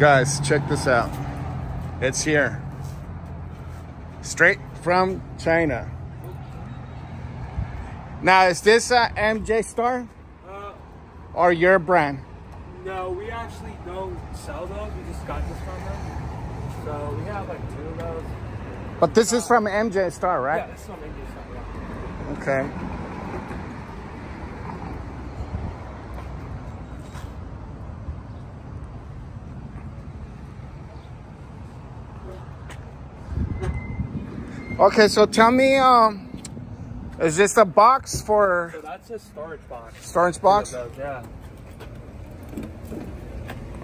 Guys, check this out. It's here. Straight from China. Now, is this uh, NJStar Uh, or your brand? no, we actually don't sell those. We just got this from them. So we have like two of those. But this is from NJStar, right? Yeah, this is from India stuff, yeah. Okay. Okay, so tell me, um, is this a box for So that's a storage box. storage box? Those, Yeah.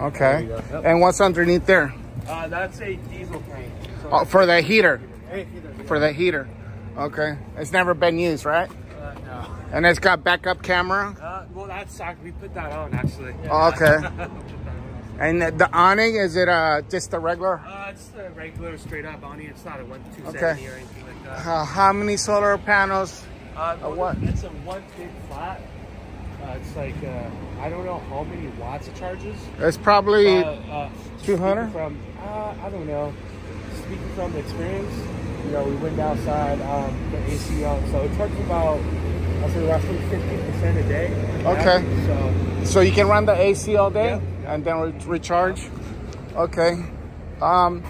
Okay. There you go, yep. And what's underneath there? Uh, that's a diesel tank. So Oh, for the heater. Hey, either, yeah. For the heater. Okay. It's never been used, right? Uh, no. And it's got backup camera. Uh, well, that's uh, we put that on actually. Oh, okay. We put that on. And the- the awning, is it uh, just the regular? Uh, it's the regular straight up it. It's not a one two Okay. or anything like that. Uh, how many solar panels? Uh, A what? It's a one big flat. Uh, it's like uh, I don't know how many watts it charges. It's probably Uh, uh, 200? From uh, I don't know. Speaking from experience, you know, we went outside um, the AC on, so it charges about I say roughly fifty percent a day. Okay. So so you can run the AC all day. And then re- recharge. Okay. Um,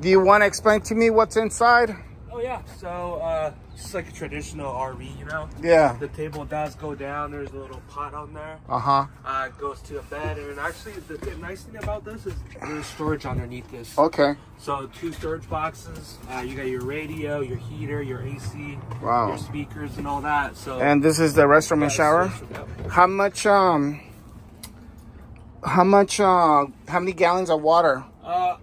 do you want to explain to me what's inside? oh yeah, so uh, it's like a traditional RV, you know. Yeah. The table does go down. There's a little pot on there. Uh huh. Uh, it goes to a bed, and actually, the th- nice thing about this is there's storage underneath this. Okay. So two storage boxes. Uh, you got your radio, your heater, your AC, Wow. your speakers, and all that. So And this is the restroom and shower. How much? Um. How much? Uh. How many gallons of water? Uh,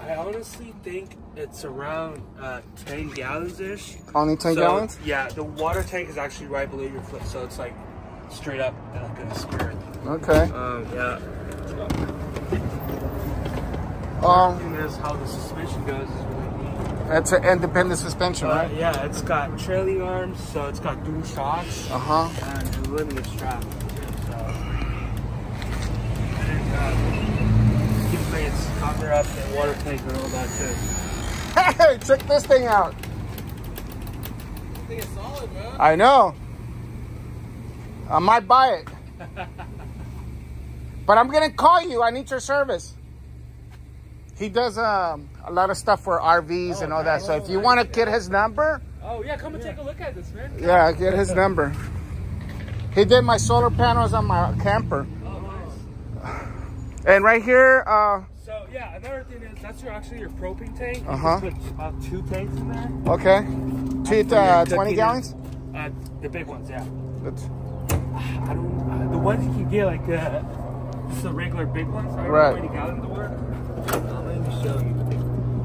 I honestly think it's around uh, 10 gallons ish. Only ten so, gallons. Yeah, the water tank is actually right below your foot, so it's like straight up like a spirit. Okay. Um, yeah. Um. thing is how the suspension goes. It's an independent suspension, Uh, right? yeah, it's got trailing arms, so it's got dual shocks Uh huh. and a limited strap. So, and it uh, its cover up and water tank and all that too. Hey, check this thing out. I think it's solid, man. I know. I might buy it. but I'm gonna call you. I need your service. He does um, a lot of stuff for RVs and all that. So if you want to get his number, Oh yeah, come and take a look at this, man. yeah, get his number. He did my solar panels on my camper. And right here, uh, So yeah, another thing is that's your actually your propane tank. You Uh-huh. put about two tanks in there. okay, two, uh, 20 gallons. Uh, the big ones, yeah. That's- I don't. Uh, the ones you can get like uh, just the regular big ones. I don't Right. know gallons they were. Uh, let me show you.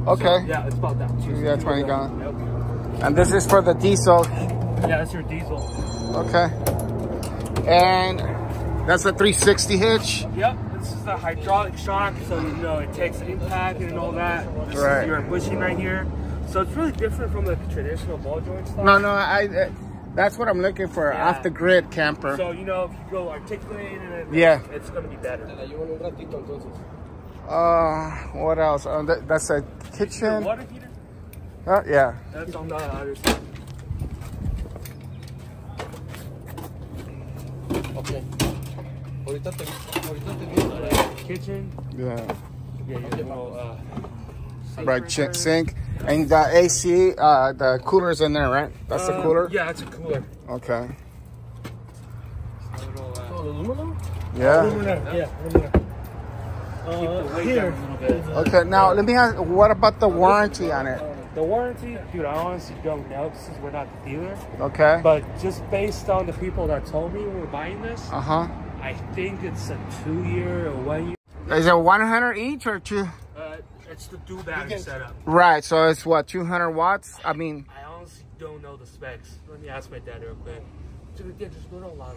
Okay, Yeah, it's about that. Two, Yeah, two 20 of them. and this is for the diesel. Yeah, that's your diesel. Okay, and that's a 360 hitch. Yep. This is the hydraulic shock, so you know it takes impact and all that. This Right. is your bushing right here. So it's really different from the traditional ball joint stuff. No, no, I. I that's what I'm looking for. Yeah. Off the grid camper. So you know if you go articulated and then Yeah. it's gonna be better. Uh, what else? Uh, that, that's a kitchen. water heater, Uh, yeah. that's on the other side. Ok. Ahorita te, ahorita te digo. Kitchen, Yeah. yeah, your little uh, sink Right, right chick sink. And the AC, uh, the cooler's in there, right? That's the Uh, cooler? Yeah, it's a cooler. Okay. A little, uh, Oh, aluminum? Yeah. yeah, Uh, keep the weight down a little bit. Okay, now let me ask, what about the warranty on it? The warranty, dude, I honestly don't know since we're not the dealer. Okay. But just based on the people that told me we were buying this, Uh huh. I think it's a two year or one year. Is it 100 each or two? Uh, it's the dual battery setup. Right, so it's what, 200 watts? I mean, I honestly don't know the specs. Let me ask my dad real quick. 这个电池多少瓦的？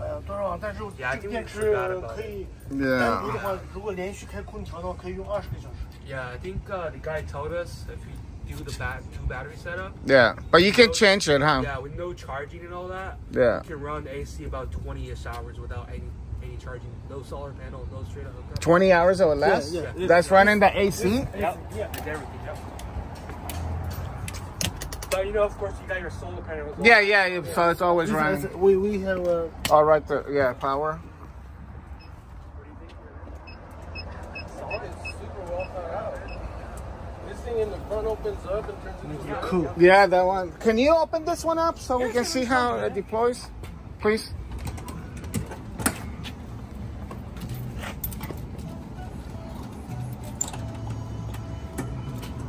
哎呀，多少？但是呀这个电池这个是可以 Yeah. 单独的话，如果连续开空调的话，可以用二十个小时。 Yeah, I think uh, the guy told us if we do the bat two battery setup, yeah. But you can change it, huh? yeah, with no charging and all that, Yeah. you can run AC about 20ish hours without any any any charging. No solar panel, no straight up hookup. 20 hours it will last? Yeah, yeah. That's running the AC? Yep. Yeah. Everything. Yep. But you know, of course, you got your solar panel. as well. Yeah, yeah, so it's always It's- running. We, we have uh, All right, the, yeah, power. Salt is super well thought out. This thing in the front opens up and turns into a cool. Yeah, that one. Can you open this one up so we can see how it deploys? Please.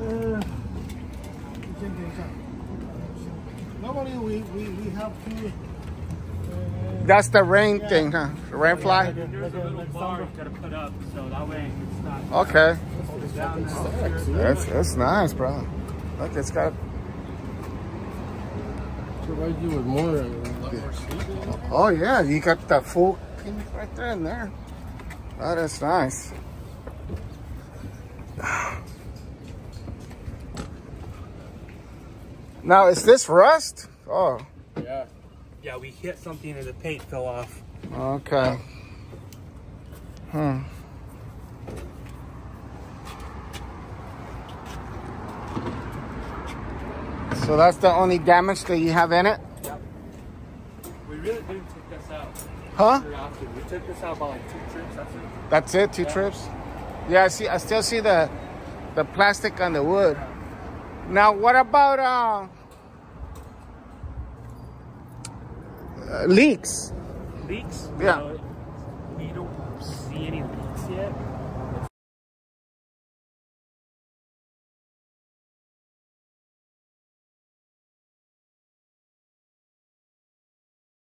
Uh, Normally we, we, we have to. That's the rain thing, huh? The rain fly? There's a little bar you gotta put up, so that way it's not Okay. down. That's, that's nice, bro. Look, it's got. Provide you with more, a lot more sleep. Oh, yeah, you got the full pin right there and there. Oh, That is nice. Now, is this rust? Oh, Yeah. Yeah, we hit something and the paint fell off. okay. Hmm. So that's the only damage that you have in it? Yep. We really didn't take this out. Huh? We took this out by like two trips. That's it. That's it, two trips? Yeah, I see I still see the the plastic on the wood. Now what about uh, Uh, leaks. Leaks? Yeah. Uh, we don't see any leaks yet.